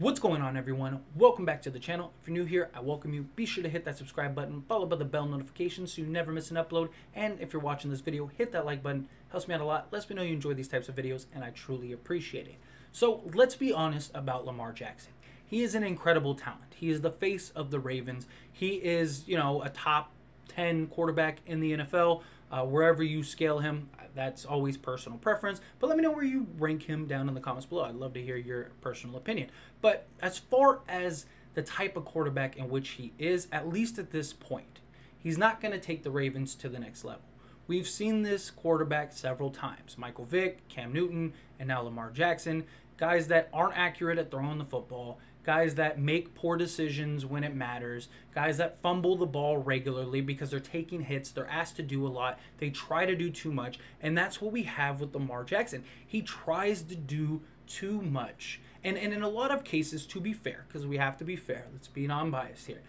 What's going on everyone? Welcome back to the channel. If you're new here, I welcome you. Be sure to hit that subscribe button, followed by the bell notification so you never miss an upload. And if you're watching this video, hit that like button. Helps me out a lot. Lets me know you enjoy these types of videos and I truly appreciate it. So let's be honest about Lamar Jackson. He is an incredible talent. He is the face of the Ravens. He is, you know, a top 10 quarterback in the NFL. Uh, wherever you scale him, that's always personal preference. But let me know where you rank him down in the comments below. I'd love to hear your personal opinion. But as far as the type of quarterback in which he is, at least at this point, he's not going to take the Ravens to the next level. We've seen this quarterback several times Michael Vick, Cam Newton, and now Lamar Jackson. Guys that aren't accurate at throwing the football, guys that make poor decisions when it matters, guys that fumble the ball regularly because they're taking hits, they're asked to do a lot, they try to do too much, and that's what we have with Lamar Jackson. He tries to do too much. And, and in a lot of cases, to be fair, because we have to be fair, let's be non biased here,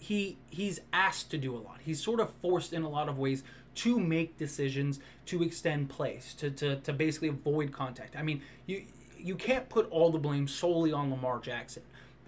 he he's asked to do a lot. He's sort of forced in a lot of ways to make decisions, to extend plays, to, to, to basically avoid contact. I mean, you you can't put all the blame solely on Lamar Jackson.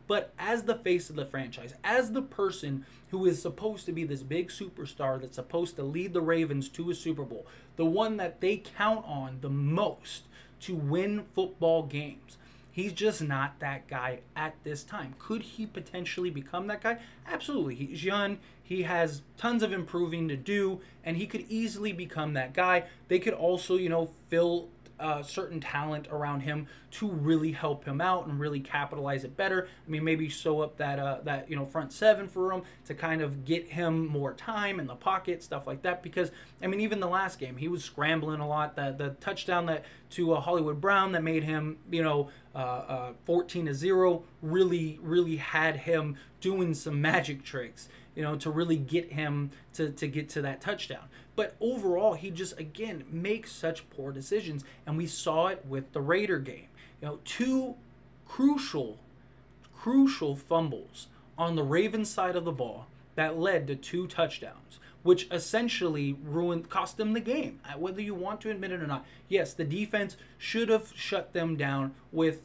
But as the face of the franchise, as the person who is supposed to be this big superstar that's supposed to lead the Ravens to a Super Bowl, the one that they count on the most to win football games, he's just not that guy at this time. Could he potentially become that guy? Absolutely. He's young. He has tons of improving to do, and he could easily become that guy. They could also, you know, fill uh, certain talent around him to really help him out and really capitalize it better. I mean, maybe sew up that uh, that you know front seven for him to kind of get him more time in the pocket, stuff like that. Because I mean, even the last game, he was scrambling a lot. The the touchdown that to uh, Hollywood Brown that made him you know uh, uh, 14 to zero really really had him doing some magic tricks you know, to really get him to, to get to that touchdown. But overall, he just, again, makes such poor decisions. And we saw it with the Raider game. You know, two crucial, crucial fumbles on the Ravens side of the ball that led to two touchdowns, which essentially ruined, cost them the game. Uh, whether you want to admit it or not, yes, the defense should have shut them down with,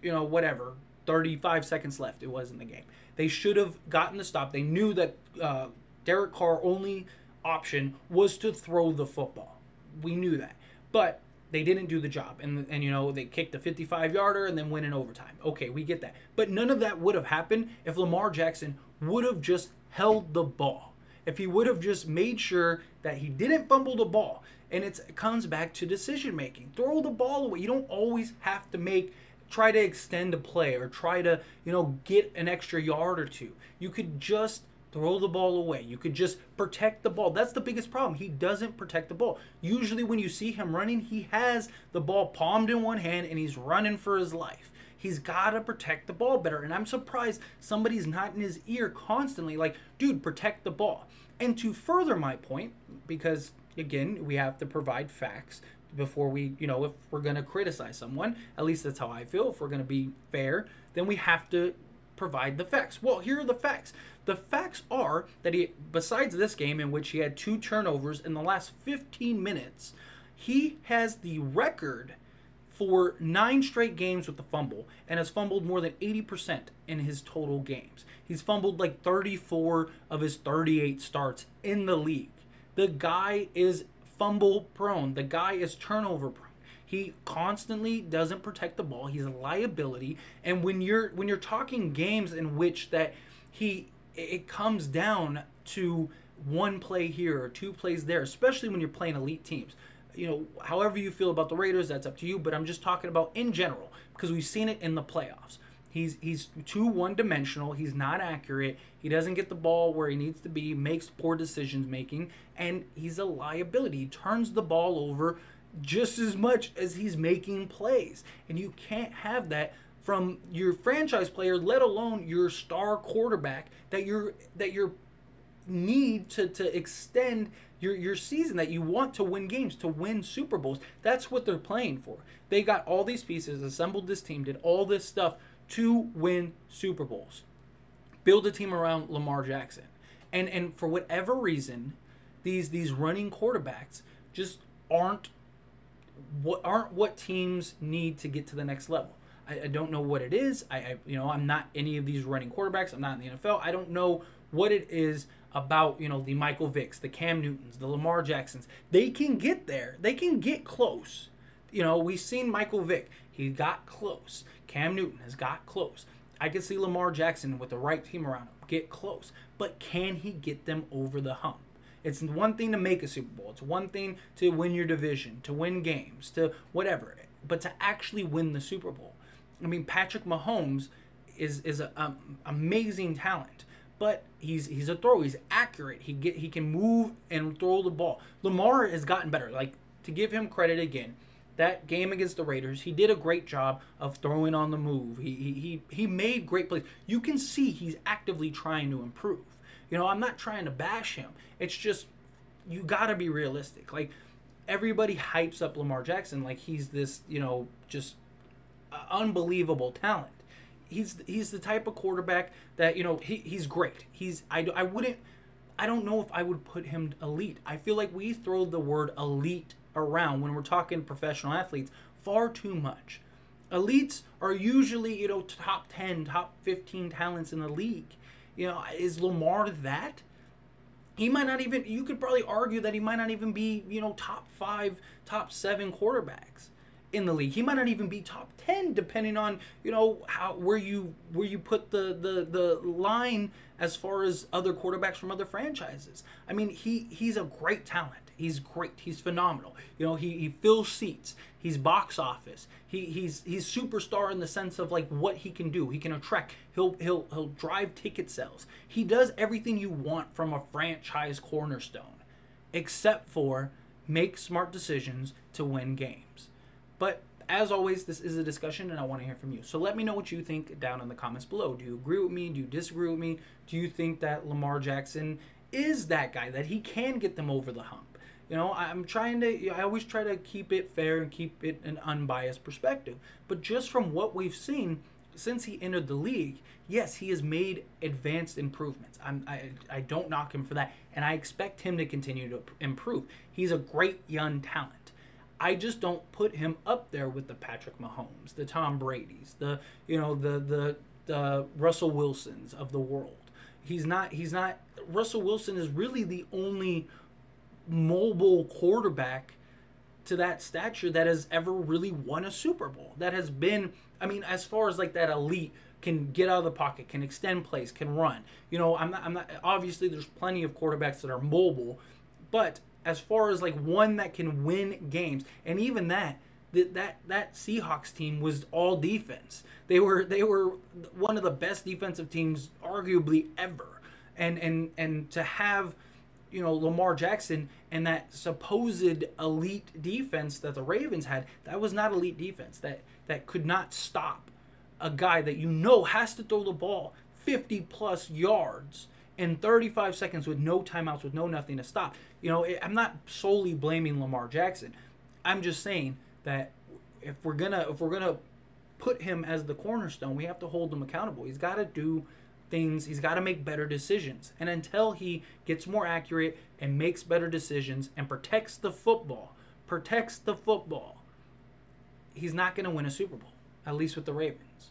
you know, whatever, 35 seconds left. It was in the game. They should have gotten the stop. They knew that uh, Derek Carr only option was to throw the football. We knew that, but they didn't do the job, and and you know they kicked a 55 yarder and then went in overtime. Okay, we get that, but none of that would have happened if Lamar Jackson would have just held the ball. If he would have just made sure that he didn't fumble the ball, and it comes back to decision making. Throw the ball away. You don't always have to make try to extend a play or try to, you know, get an extra yard or two. You could just throw the ball away. You could just protect the ball. That's the biggest problem. He doesn't protect the ball. Usually when you see him running, he has the ball palmed in one hand and he's running for his life. He's got to protect the ball better. And I'm surprised somebody's not in his ear constantly like, dude, protect the ball. And to further my point, because again, we have to provide facts before we, you know, if we're going to criticize someone, at least that's how I feel. If we're going to be fair, then we have to provide the facts. Well, here are the facts. The facts are that he, besides this game in which he had two turnovers in the last 15 minutes, he has the record for nine straight games with the fumble and has fumbled more than 80% in his total games. He's fumbled like 34 of his 38 starts in the league. The guy is fumble prone. The guy is turnover prone. He constantly doesn't protect the ball. He's a liability. And when you're when you're talking games in which that he it comes down to one play here or two plays there, especially when you're playing elite teams. You know, however you feel about the Raiders, that's up to you. But I'm just talking about in general because we've seen it in the playoffs. He's he's too one dimensional. He's not accurate. He doesn't get the ball where he needs to be. Makes poor decisions making, and he's a liability. He turns the ball over just as much as he's making plays, and you can't have that from your franchise player, let alone your star quarterback that you're that you're need to, to extend your, your season that you want to win games to win super bowls that's what they're playing for they got all these pieces assembled this team did all this stuff to win Super Bowls. Build a team around Lamar Jackson. And and for whatever reason, these these running quarterbacks just aren't what aren't what teams need to get to the next level. I, I don't know what it is. I, I, you know, I'm not any of these running quarterbacks. I'm not in the NFL. I don't know what it is about, you know, the Michael Vicks, the Cam Newtons, the Lamar Jacksons. They can get there. They can get close. You know, we've seen Michael Vick. He got close. Cam Newton has got close. I can see Lamar Jackson with the right team around him get close. But can he get them over the hump? It's one thing to make a Super Bowl. It's one thing to win your division, to win games, to whatever. But to actually win the Super Bowl. I mean, Patrick Mahomes is is an um, amazing talent, but he's he's a thrower. He's accurate. He get he can move and throw the ball. Lamar has gotten better. Like to give him credit again, that game against the Raiders, he did a great job of throwing on the move. He he he, made great plays. You can see he's actively trying to improve. You know, I'm not trying to bash him. It's just you got to be realistic. Like everybody hypes up Lamar Jackson like he's this, you know, just uh, unbelievable talent. He's he's the type of quarterback that, you know, he, he's great. He's I I wouldn't I don't know if I would put him elite. I feel like we throw the word elite around when we're talking professional athletes far too much. Elites are usually, you know, top 10, top 15 talents in the league. You know, is Lamar that? He might not even, you could probably argue that he might not even be, you know, top five, top seven quarterbacks in the league. He might not even be top 10 depending on, you know, how where you where you put the the the line as far as other quarterbacks from other franchises. I mean, he he's a great talent. He's great. He's phenomenal. You know, he, he fills seats. He's box office. He, he's he's superstar in the sense of like what he can do. He can attract. He'll he'll he'll drive ticket sales. He does everything you want from a franchise cornerstone, except for make smart decisions to win games. But as always, this is a discussion and I want to hear from you. So let me know what you think down in the comments below. Do you agree with me? Do you disagree with me? Do you think that Lamar Jackson is that guy, that he can get them over the hump? You know, I'm trying to, I always try to keep it fair and keep it an unbiased perspective. But just from what we've seen since he entered the league, yes, he has made advanced improvements. I'm, I, I don't knock him for that. And I expect him to continue to improve. He's a great young talent. I just don't put him up there with the Patrick Mahomes, the Tom Brady's, the you know the the the Russell Wilsons of the world. He's not he's not Russell Wilson is really the only mobile quarterback to that stature that has ever really won a Super Bowl. That has been, I mean, as far as like that elite can get out of the pocket, can extend plays, can run. You know, I'm not, I'm not, obviously there's plenty of quarterbacks that are mobile, but as far as like one that can win games, and even that, that that that Seahawks team was all defense. They were they were one of the best defensive teams arguably ever. And and and to have you know Lamar Jackson and that supposed elite defense that the Ravens had, that was not elite defense. That that could not stop a guy that you know has to throw the ball 50 plus yards in 35 seconds with no timeouts, with no nothing to stop. You know, I'm not solely blaming Lamar Jackson. I'm just saying that if we're gonna if we're gonna put him as the cornerstone, we have to hold him accountable. He's got to do things. He's got to make better decisions. And until he gets more accurate and makes better decisions and protects the football, protects the football, he's not going to win a Super Bowl, at least with the Ravens.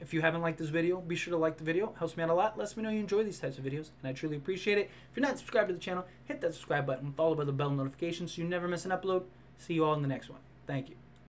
If you haven't liked this video, be sure to like the video. It helps me out a lot. Lets me know you enjoy these types of videos, and I truly appreciate it. If you're not subscribed to the channel, hit that subscribe button, followed by the bell notification so you never miss an upload. See you all in the next one. Thank you.